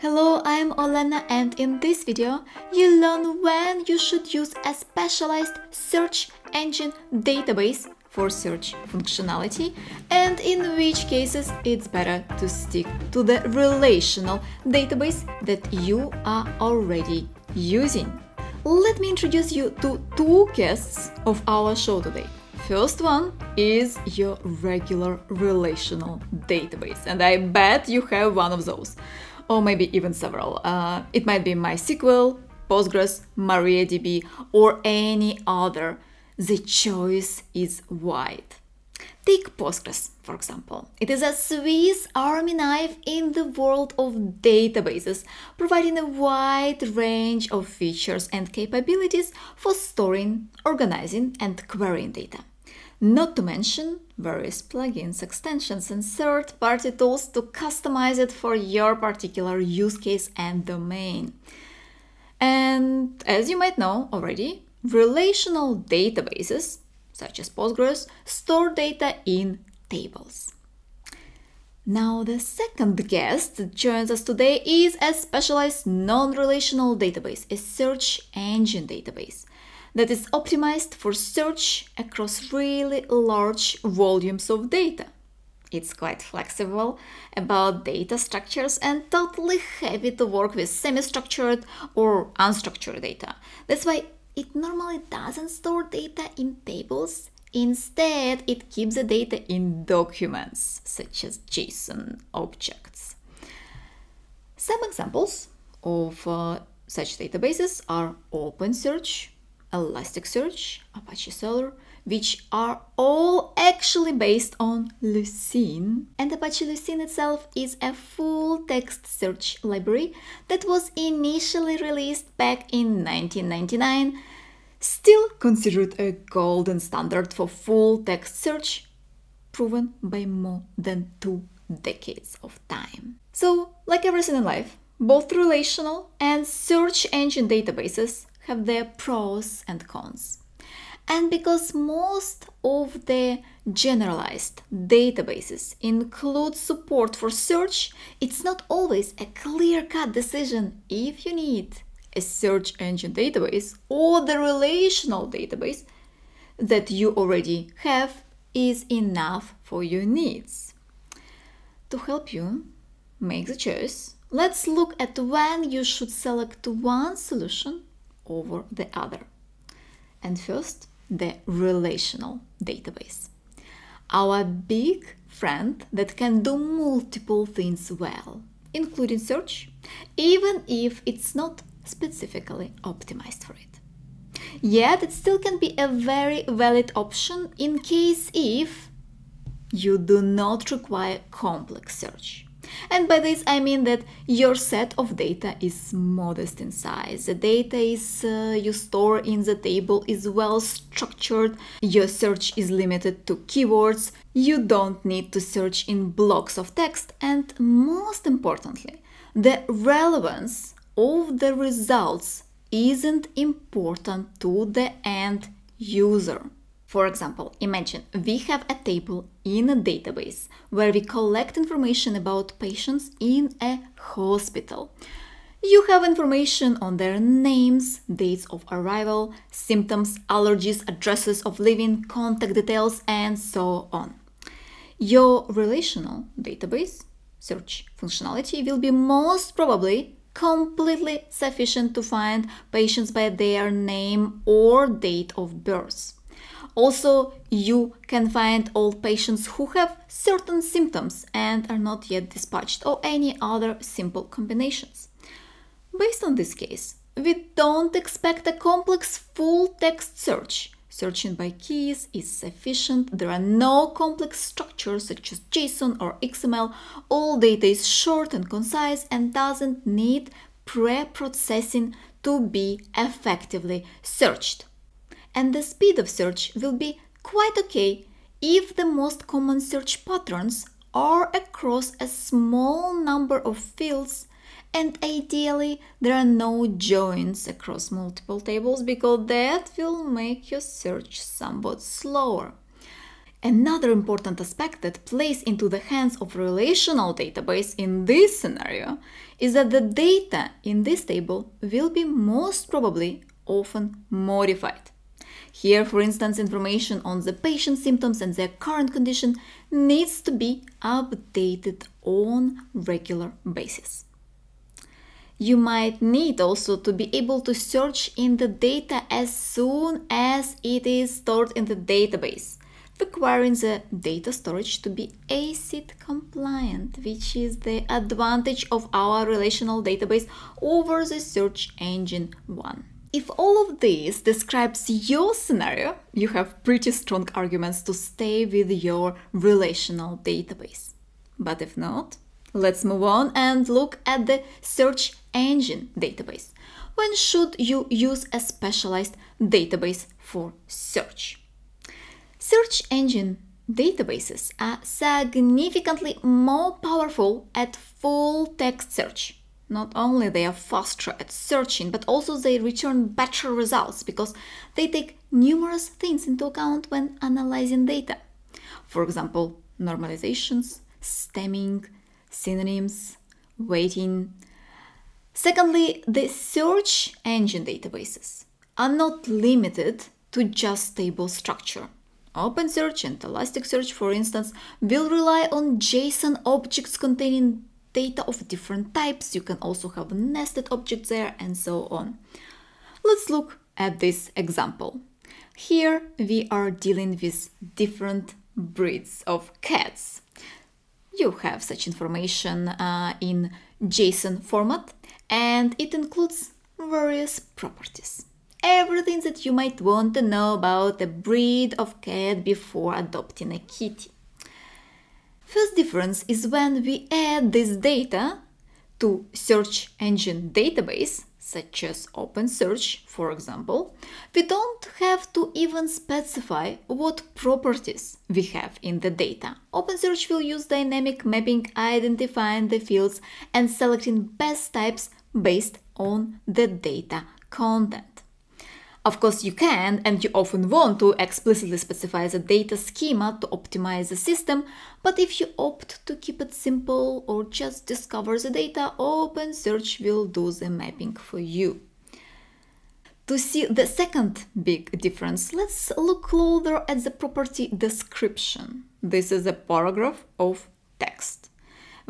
Hello, I'm Olena and in this video you learn when you should use a specialized search engine database for search functionality and in which cases it's better to stick to the relational database that you are already using. Let me introduce you to two guests of our show today. First one is your regular relational database, and I bet you have one of those or maybe even several. Uh, it might be MySQL, Postgres, MariaDB, or any other. The choice is wide. Take Postgres, for example. It is a Swiss army knife in the world of databases, providing a wide range of features and capabilities for storing, organizing, and querying data not to mention various plugins, extensions, and third party tools to customize it for your particular use case and domain. And as you might know already, relational databases, such as Postgres, store data in tables. Now, the second guest that joins us today is a specialized non relational database, a search engine database that is optimized for search across really large volumes of data. It's quite flexible about data structures and totally happy to work with semi structured or unstructured data. That's why it normally doesn't store data in tables. Instead, it keeps the data in documents such as JSON objects. Some examples of uh, such databases are OpenSearch, Elasticsearch, Apache Solr, which are all actually based on Lucene. And Apache Lucene itself is a full text search library that was initially released back in 1999, still considered a golden standard for full text search, proven by more than two decades of time. So, like everything in life, both relational and search engine databases have their pros and cons. And because most of the generalized databases include support for search, it's not always a clear cut decision if you need a search engine database or the relational database that you already have is enough for your needs. To help you make the choice, let's look at when you should select one solution over the other. And first, the relational database. Our big friend that can do multiple things well, including search, even if it's not specifically optimized for it. Yet it still can be a very valid option in case if you do not require complex search. And by this I mean that your set of data is modest in size. The data is uh, you store in the table is well structured. Your search is limited to keywords. You don't need to search in blocks of text and most importantly, the relevance of the results isn't important to the end user. For example, imagine we have a table in a database where we collect information about patients in a hospital. You have information on their names, dates of arrival, symptoms, allergies, addresses of living, contact details, and so on. Your relational database search functionality will be most probably completely sufficient to find patients by their name or date of birth. Also, you can find all patients who have certain symptoms and are not yet dispatched or any other simple combinations. Based on this case, we don't expect a complex full text search. Searching by keys is sufficient. There are no complex structures such as JSON or XML. All data is short and concise and doesn't need pre processing to be effectively searched and the speed of search will be quite okay if the most common search patterns are across a small number of fields and ideally there are no joins across multiple tables because that will make your search somewhat slower. Another important aspect that plays into the hands of relational database in this scenario is that the data in this table will be most probably often modified. Here, for instance, information on the patient's symptoms and their current condition needs to be updated on regular basis. You might need also to be able to search in the data as soon as it is stored in the database, requiring the data storage to be ACID compliant, which is the advantage of our relational database over the search engine one. If all of this describes your scenario, you have pretty strong arguments to stay with your relational database. But if not, let's move on and look at the search engine database. When should you use a specialized database for search? Search engine databases are significantly more powerful at full text search not only they are faster at searching, but also they return better results because they take numerous things into account when analyzing data. For example, normalizations, stemming, synonyms, weighting. Secondly, the search engine databases are not limited to just table structure. OpenSearch and Elasticsearch, for instance, will rely on JSON objects containing data of different types. You can also have nested objects there and so on. Let's look at this example. Here we are dealing with different breeds of cats. You have such information uh, in JSON format and it includes various properties. Everything that you might want to know about the breed of cat before adopting a kitty. First difference is when we add this data to search engine database, such as OpenSearch, for example, we don't have to even specify what properties we have in the data. OpenSearch will use dynamic mapping, identifying the fields and selecting best types based on the data content. Of course, you can and you often want to explicitly specify the data schema to optimize the system, but if you opt to keep it simple or just discover the data, OpenSearch will do the mapping for you. To see the second big difference, let's look closer at the property description. This is a paragraph of text.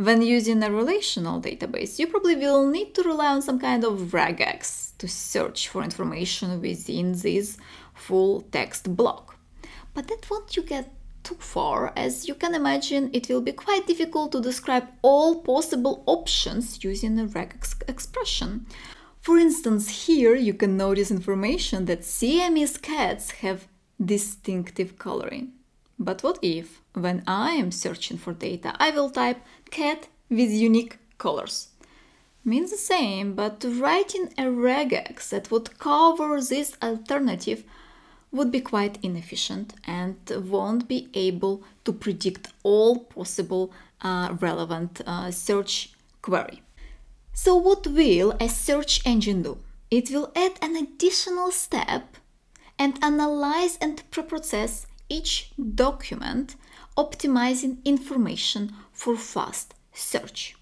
When using a relational database, you probably will need to rely on some kind of regex to search for information within this full text block. But that won't you get too far, as you can imagine it will be quite difficult to describe all possible options using a regex expression. For instance, here you can notice information that Siamese cats have distinctive coloring. But what if, when I am searching for data, I will type cat with unique colors? Means the same, but writing a regex that would cover this alternative would be quite inefficient and won't be able to predict all possible uh, relevant uh, search query. So what will a search engine do? It will add an additional step and analyze and preprocess each document, optimizing information for fast search.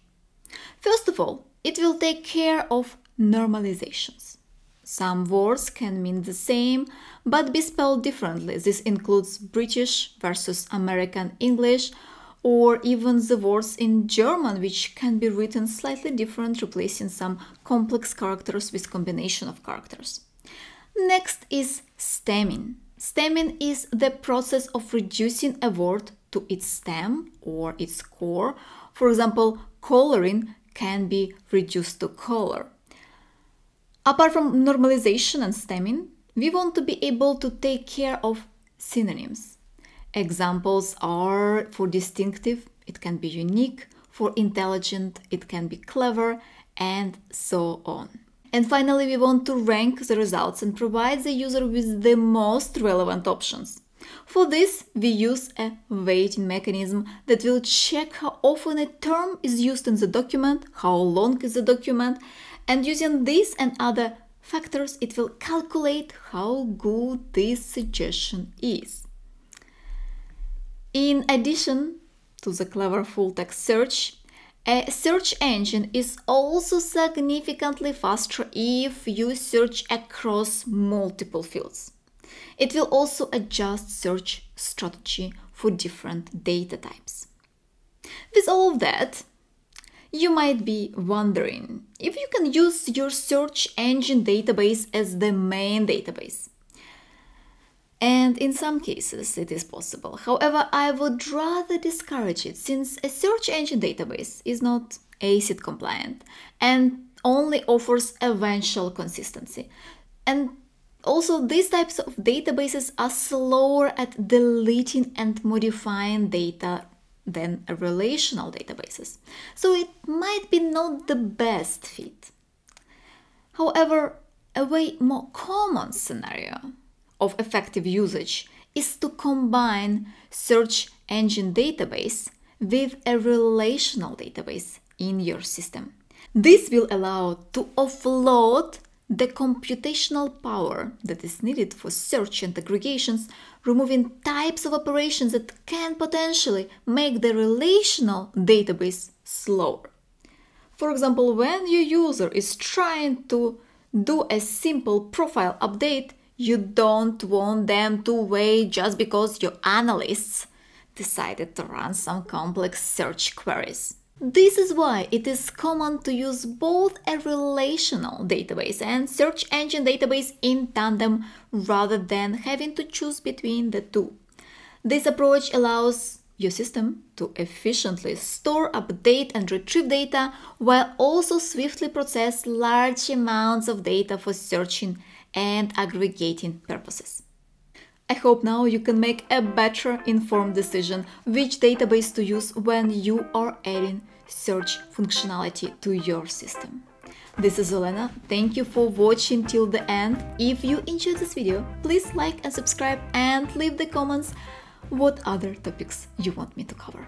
First of all, it will take care of normalizations. Some words can mean the same but be spelled differently. This includes British versus American English or even the words in German which can be written slightly different replacing some complex characters with combination of characters. Next is stemming. Stemming is the process of reducing a word to its stem or its core. For example, coloring can be reduced to color. Apart from normalization and stemming, we want to be able to take care of synonyms. Examples are for distinctive, it can be unique, for intelligent, it can be clever, and so on. And finally, we want to rank the results and provide the user with the most relevant options. For this, we use a weighting mechanism that will check how often a term is used in the document, how long is the document, and using this and other factors, it will calculate how good this suggestion is. In addition to the clever full text search, a search engine is also significantly faster if you search across multiple fields. It will also adjust search strategy for different data types. With all of that, you might be wondering if you can use your search engine database as the main database. And in some cases, it is possible. However, I would rather discourage it since a search engine database is not ACID compliant and only offers eventual consistency. And also, these types of databases are slower at deleting and modifying data than relational databases. So it might be not the best fit. However, a way more common scenario of effective usage is to combine search engine database with a relational database in your system. This will allow to offload the computational power that is needed for search and aggregations, removing types of operations that can potentially make the relational database slower. For example, when your user is trying to do a simple profile update, you don't want them to wait just because your analysts decided to run some complex search queries. This is why it is common to use both a relational database and search engine database in tandem rather than having to choose between the two. This approach allows your system to efficiently store, update, and retrieve data while also swiftly process large amounts of data for searching and aggregating purposes. I hope now you can make a better informed decision which database to use when you are adding search functionality to your system. This is Olena, thank you for watching till the end. If you enjoyed this video, please like and subscribe and leave the comments what other topics you want me to cover.